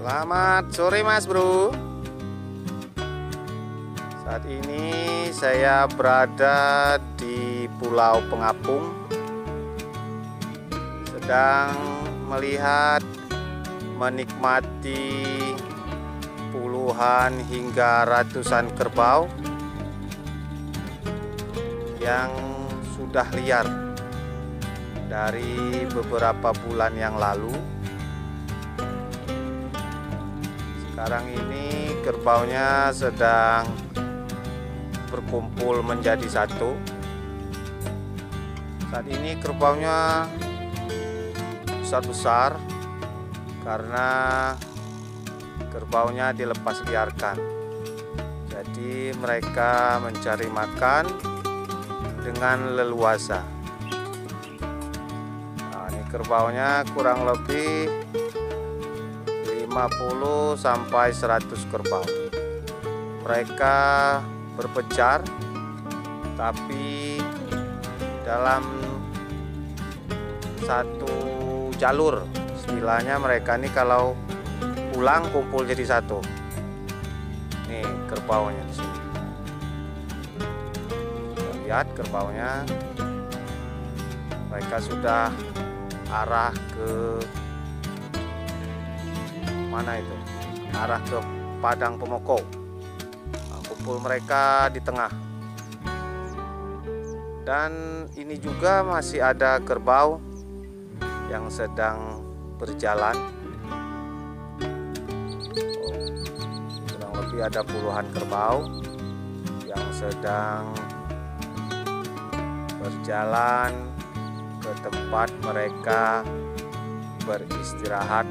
Selamat sore Mas Bro. Saat ini saya berada di Pulau Pengapung. Sedang melihat menikmati puluhan hingga ratusan kerbau yang sudah liar dari beberapa bulan yang lalu Sekarang ini kerbaunya sedang berkumpul menjadi satu. Saat ini kerbaunya besar-besar karena kerbaunya dilepas liarkan. Jadi mereka mencari makan dengan leluasa. Nah, ini kerbaunya kurang lebih 50 sampai 100 kerbau. Mereka berpecar tapi dalam satu jalur. Istilahnya mereka ini kalau pulang kumpul jadi satu. Nih kerbaunya di sini. Lihat kerbaunya. Mereka sudah arah ke mana itu? Arah ke Padang Pemoko. Nah, kumpul mereka di tengah. Dan ini juga masih ada kerbau yang sedang berjalan. Oh, kurang lebih ada puluhan kerbau yang sedang berjalan ke tempat mereka beristirahat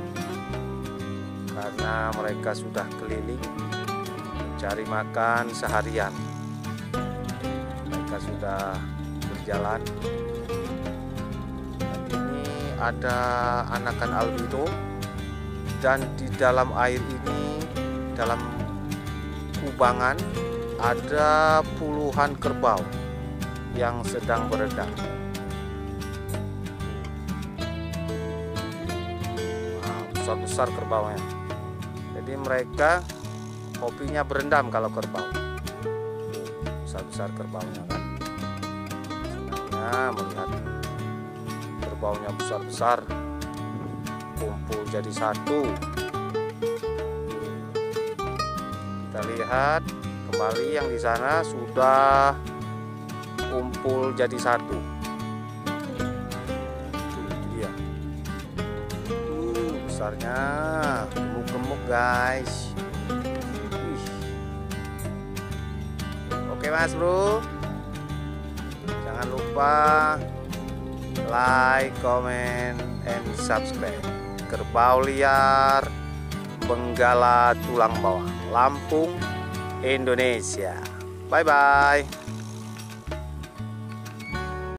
karena mereka sudah keliling mencari makan seharian. Mereka sudah berjalan. Dan ini ada anakan albino dan di dalam air ini dalam kubangan ada puluhan kerbau yang sedang berenang. besar-besar kerbaunya jadi mereka hobinya berendam kalau kerbau. Besar-besar kerbaunya kan. Senangnya melihat kerbaunya besar-besar kumpul jadi satu. Kita lihat kembali yang di sana sudah kumpul jadi satu. Besarnya gemuk-gemuk guys. Oke mas bro. Jangan lupa like comment and subscribe. Kerbau liar Benggala tulang bawah Lampung Indonesia. Bye bye